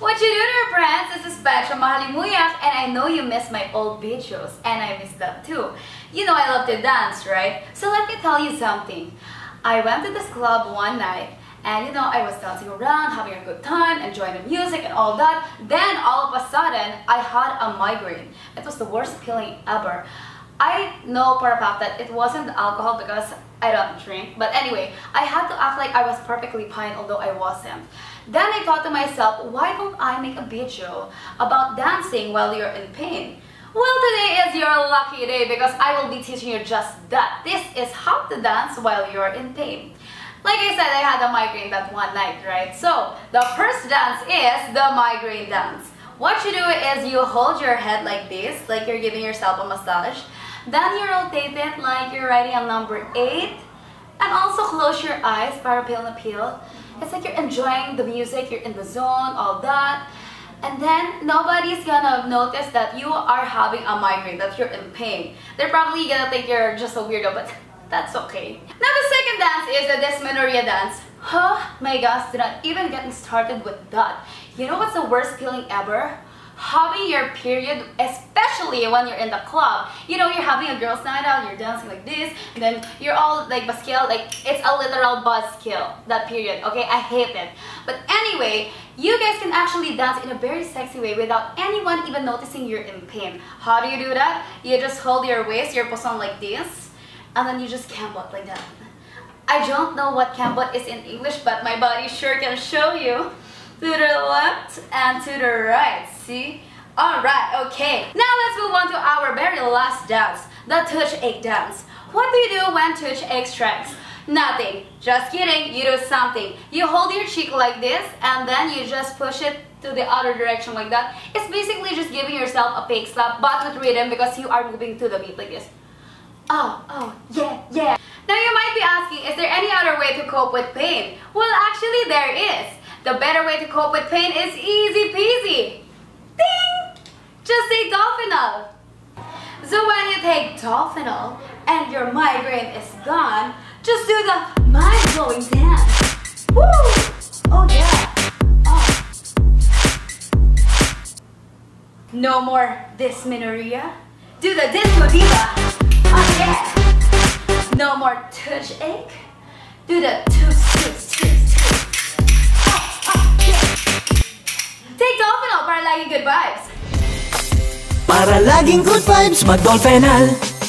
What you do there, friends? This is Petra Mahalimuyak, and I know you miss my old videos, and I miss them too. You know I love to dance, right? So let me tell you something. I went to this club one night, and you know, I was dancing around, having a good time, enjoying the music and all that. Then all of a sudden, I had a migraine. It was the worst feeling ever. I know for a fact that it wasn't alcohol because I don't drink. But anyway, I had to act like I was perfectly fine although I wasn't. Then I thought to myself, why don't I make a video about dancing while you're in pain? Well, today is your lucky day because I will be teaching you just that. This is how to dance while you're in pain. Like I said, I had a migraine that one night, right? So, the first dance is the migraine dance. What you do is you hold your head like this, like you're giving yourself a massage. Then you rotate it like you're writing a number 8. And also close your eyes para peel na peel. It's like you're enjoying the music, you're in the zone, all that. And then nobody's gonna notice that you are having a migraine, that you're in pain. They're probably gonna think you're just a weirdo, but that's okay. Now the second dance is the dysmenorrhea dance. Huh? My gosh, did not even get started with that. You know what's the worst feeling ever? having your period, especially when you're in the club. You know, you're having a girls' night out, you're dancing like this, and then you're all like buskill, like it's a literal buskill, that period, okay? I hate it. But anyway, you guys can actually dance in a very sexy way without anyone even noticing you're in pain. How do you do that? You just hold your waist, your bosom like this, and then you just cambot like that. I don't know what cambot is in English, but my body sure can show you to the left and to the right. See? Alright, okay. Now let's move on to our very last dance, the touch egg dance. What do you do when touch egg strikes? Nothing. Just kidding, you do something. You hold your cheek like this and then you just push it to the other direction like that. It's basically just giving yourself a fake slap but with rhythm because you are moving to the beat like this. Oh, oh, yeah, yeah. Now you might be asking, is there any other way to cope with pain? Well, actually there is. The better way to cope with pain is easy peasy. Just take Dolfenal. So when you take Dolfenal and your migraine is gone, just do the mind-blowing dance. Woo! Oh yeah. Oh. No more dysmenorrhea. Do the disco diva. Oh yeah. No more touch ache. Do the twist, twist, twist. para laging good vibes. Para laging good vibes, mag-Dolphinal.